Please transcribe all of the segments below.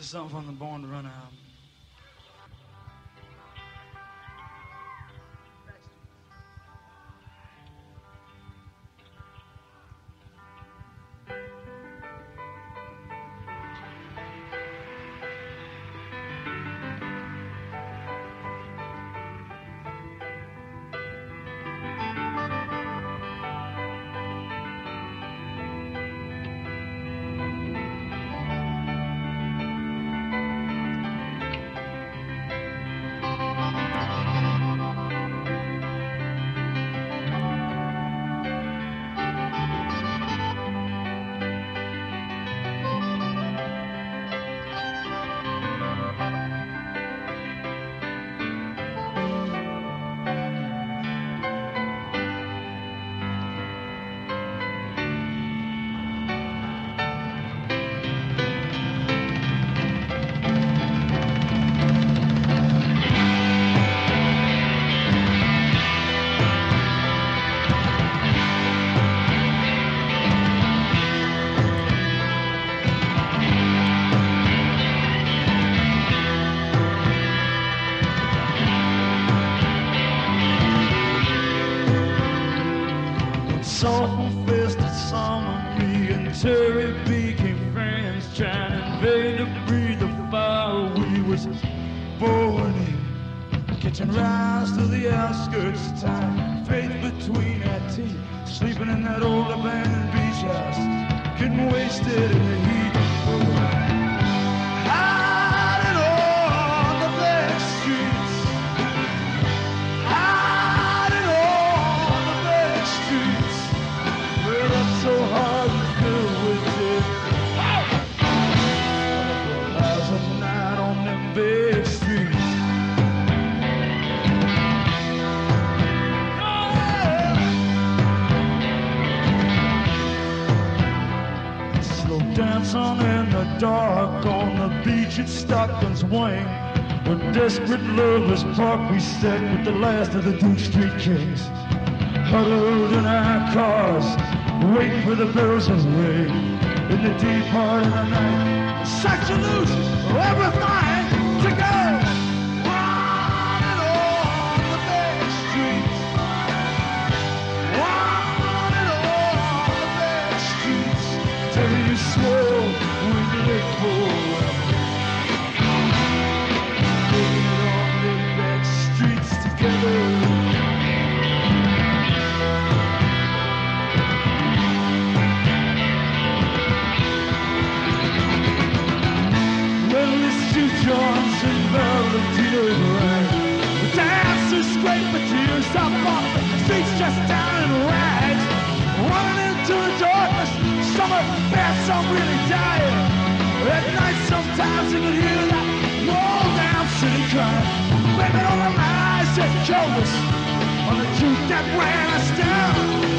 Is something from the Born to Run album. Terry became friends, trying to invade to breathe the fire we was born in. Catching rise to the outskirts of time, faith between our teeth, sleeping in that old abandoned beach house, getting wasted in the heat. Dark on the beach at Stockton's Wing. When desperate lovers park, we sat with the last of the Duke Street Kings. Huddled in our cars, waiting for the bells to ring. In the deep heart of the night, such a loose, everything Bragg. The dancers scrape the tears off the streets just down in rags. Running into the darkness, are bad, some really dying. At night sometimes you can hear that roll down city crying. Blame it on the lies that killed us, on the truth that ran us down.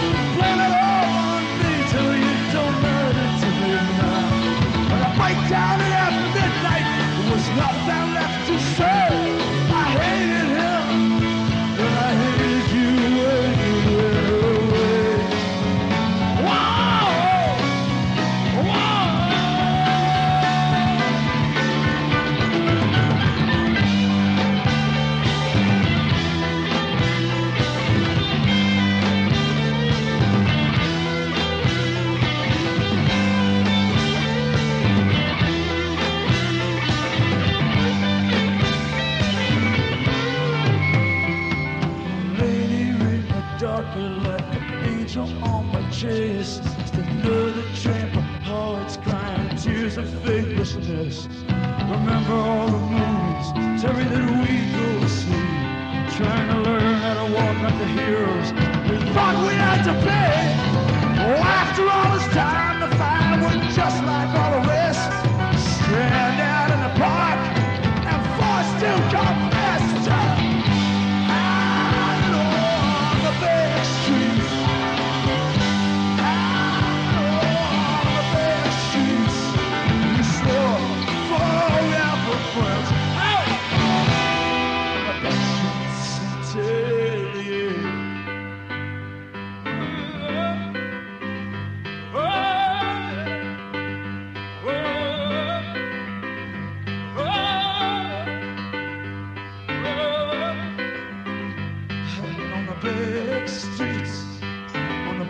Faithlessness. Remember all the movies, Terry, that we go see. Trying to learn how to walk like the heroes we thought we had to play.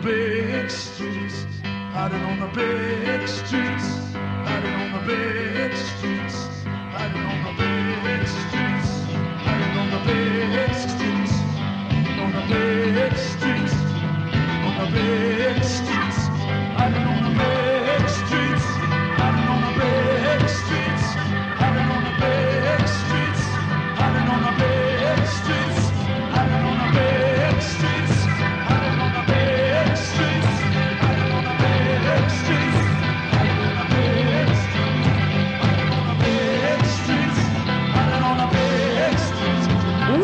Big streets, hiding on the big streets, hiding on the big streets, hiding on the big streets, hiding on the big streets, on the big streets, on the big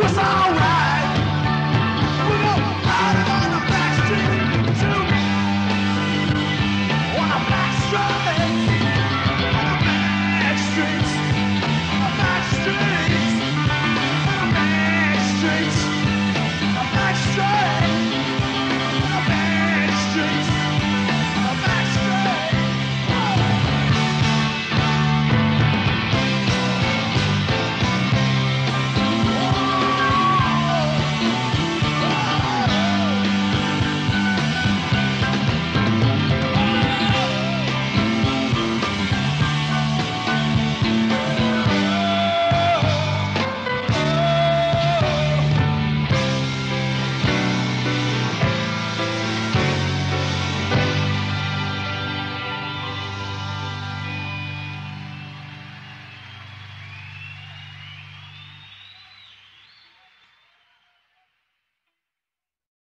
Cause